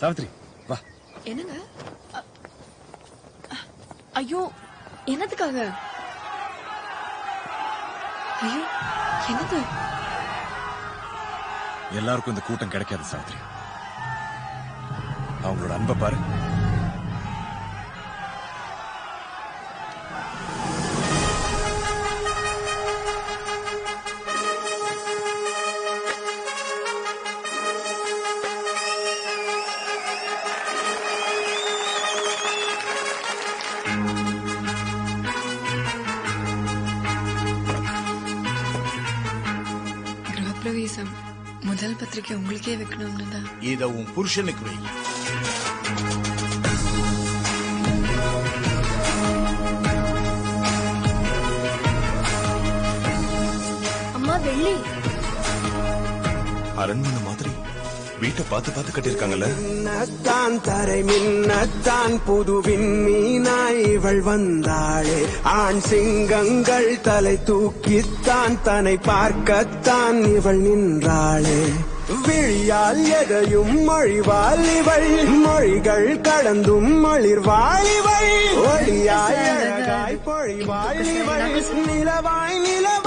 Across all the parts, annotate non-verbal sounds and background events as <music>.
சாவித்ரி வா. என்னங்க? ஐயோ என்னத்துக்காக? ஐயோ என்னது? எல்லாருக்கும் இந்த கூட்டம் கிடைக்காது சாவித்ரி. அவங்களோட அன்பை பாரு. கிரகப்பிரவேசம் முதல் பத்திரிக்கை உங்களுக்கே வைக்கணும்னு தான். இத உன் புருஷனுக்கு வை. அம்மா வெள்ளி. அரண்மனை மாதிரி வீட்டை பார்த்து பார்த்து கட்டிருக்காங்கல்ல மின்னத்தான் தரை மின்னத்தான் புதுவின் மீனாய் இவள் வந்தாளே. ஆண் சிங்கங்கள் தலை தூக்கித்தான் தன்னை பார்க்கத்தான் இவள் நின்றாளே. விழியால் எதையும் மொழிவாள் இவள் மொழிகள் கடந்தும் மொழிர்வாள் இவள். ஒளியாய் அழகாய் பொழிவாள் இவள் நிலவாய் நிலவாய்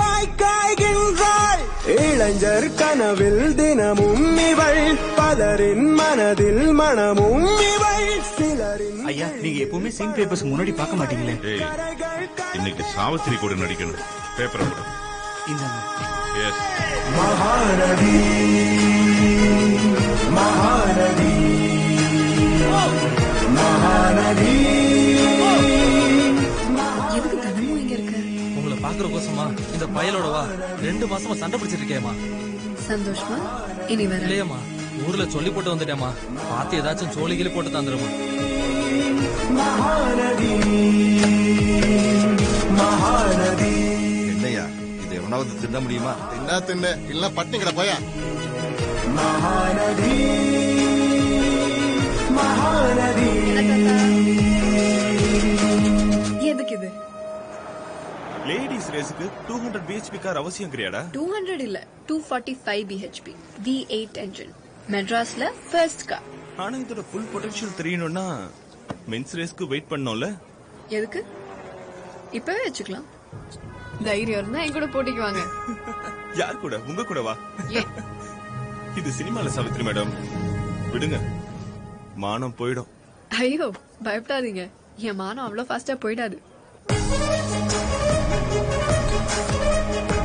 இளைஞர் கனவில் தினமும் இவள். பலரின் மனதில் மனமும் இவள். சிலரின் ஐயா நீங்க எப்பவுமே சீன் பேப்பர்ஸ் முன்னாடி பார்க்க மாட்டீங்களே? இன்னைக்கு சாவித்திரி கூட நடிக்கணும். பேப்பரை கூட. மகாநதி மகாநதி மகாநதி பாக்குற கோசமா இந்த பயலோட வா. ரெண்டு மாசமா சண்டை பிடிச்சிருக்கேம்மா சந்தோஷமா இனி வர. இல்லையம்மா ஊர்ல சொல்லி போட்டு வந்துட்டேம்மா. பார்த்து ஏதாச்சும் சோழி கிளி போட்டு தந்துருமா என்னையா இதை எவனாவது தின்ன முடியுமா? என்ன தின்னு. இல்ல பட்டினி கிட போயா? மகாநதி மகாநதி லேடிஸ் ரேஸுக்கு டூ ஹண்ட்ரட் பிஹெச்பி கார் அவசியம் கிடையாடா டூ ஹண்ட்ரட் இல்ல two forty five BHP V eight engine மெட்ராஸ்ல ஃபர்ஸ்ட் கார் ஆனா இதோட ஃபுல் பொட்டன்ஷியல் தெரியணும்னா மென்ஸ் ரேஸ்க்கு வெயிட் பண்ணோம்ல? எதுக்கு? இப்பவே வச்சுக்கலாம். தைரியம் இருந்தா என் கூட போட்டிக்கு வாங்க. <laughs> யார் கூட? உங்க கூட வா. <laughs> இது சினிமால சாவித்ரி மேடம். விடுங்க. மானம் போயிடும். ஐயோ பயப்படாதீங்க. என் மானம் அவ்வளவு ஃபாஸ்டா போயிடாது. きれい!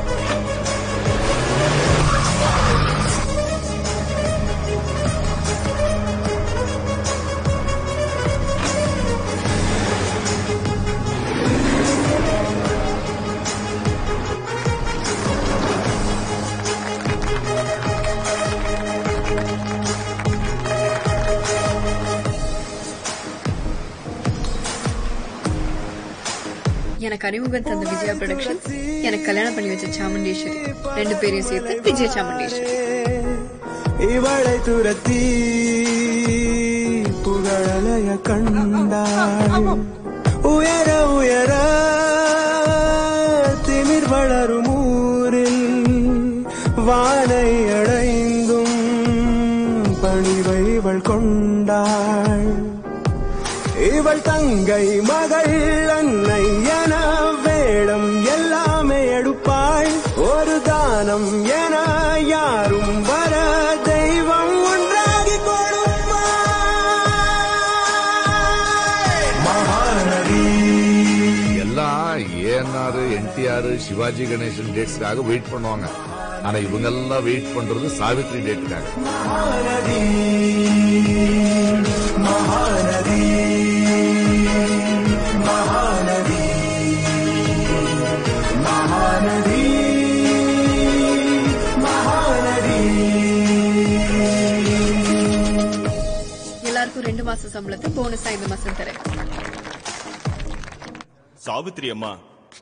எனக்கு அறிமுகம் தந்த விஜயா ப்ரொடக்ஷன் எனக்கு கல்யாணம் பண்ணி வச்ச சாமுண்டேஸ்வரி. ரெண்டு பேரையும் சேர்த்து விஜய சாமுண்டேஸ்வரி. இவளை துரத்தி புகழலைய கண்டாள் உயர உயர திமிர் வளரும் ஊரில் வானை அடைந்தும் பணிவை இவள் கொண்டாள். இவள் தங்கை மகள் தானம் என யாரும் வர தெய்வம் ஒன்றாகி கொடுப்பாள் மகாநதி. எல்லாம் ஏஎன்ஆர் என்டிஆர் சிவாஜி கணேசன் டேட்ஸ்க்காக வெயிட் பண்ணுவாங்க. ஆனா இவங்க எல்லாம் வெயிட் பண்றது சாவித்ரி டேட்டுக்காக எல்லாருக்கும் ரெண்டு மாசம் சம்பளத்தை போனஸா இந்த மாசம் தரேன். சாவித்ரி அம்மா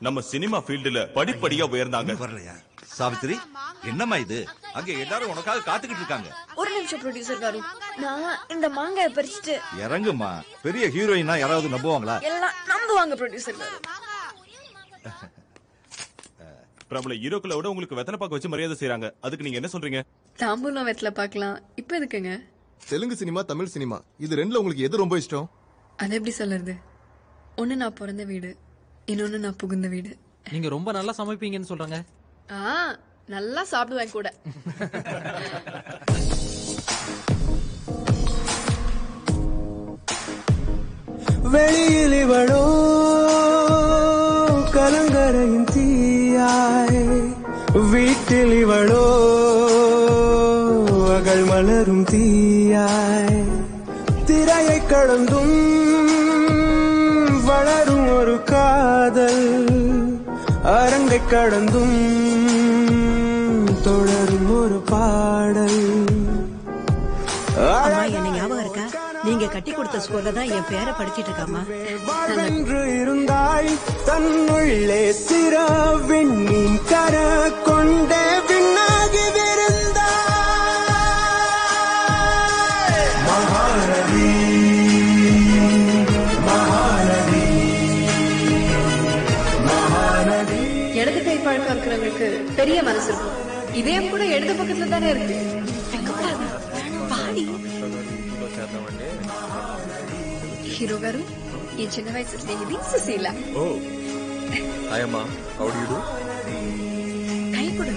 நம்ம சினிமா ஃபீல்டுல படிப்படியா உயர்ந்தாங்க. வரலையா? சாவித்திரி என்னம்மா இது? அங்க எல்லாரும் உனக்காக காத்துக்கிட்டு இருக்காங்க. ஒரு நிமிஷம் ப்ரொடியூசர் காரு. நான் இந்த மாங்காயை பறிச்சுட்டு இறங்குமா பெரிய ஹீரோயினா யாராவது நம்புவாங்களா? எல்லாம் நம்புவாங்க ப்ரொடியூசர் காரு. பிரபல ஹீரோக்களை விட உங்களுக்கு வெத்தலை பாக்க வச்சு மரியாதை செய்றாங்க. அதுக்கு நீங்க என்ன சொல்றீங்க? தாம்பூலம் வெத்தல பார்க்கலாம் இப்ப எதுக்குங்க? Telugu cinema Tamil cinema. இது ரெண்டுல உங்களுக்கு எது ரொம்ப இஷ்டம்? அது எப்படி சொல்றது ஒண்ணு நான் பிறந்த வீடு இன்னொன்னு நான் புகுந்த வீடு. நீங்க ரொம்ப நல்லா சமைப்பீங்கன்னு சொல்றாங்க. ஆ நல்லா சாப்பிடுவேன் கூட. வெளியில் இவளோ கலங்கரையின் தீயாய். வீட்டில் இவளோ மலரும் தீயாய் திரையை கடந்தும் வளரும் ஒரு காதல் அரங்கை கடந்தும் தொடரும் ஒரு பாடல். என்ன ஞாபகம் இருக்கா? நீங்க கட்டி கொடுத்த ஸ்கூல்ல தான் என் பேரை படிச்சிட்டு இருக்காமா இருந்தாய் தன்னுள்ளே சிற விண்மீன் கர. பழக்கம் இருக்கிறவங்களுக்கு பெரிய மனசு இருக்கும் இதயம் கூட இடது பக்கத்துல தானே இருக்கு హీరో గారు ఈ చిన్న వయసు స్నేహితి సుశీల ఓ హాయ్ అమ్మా హౌ డు యు డు కై కూడా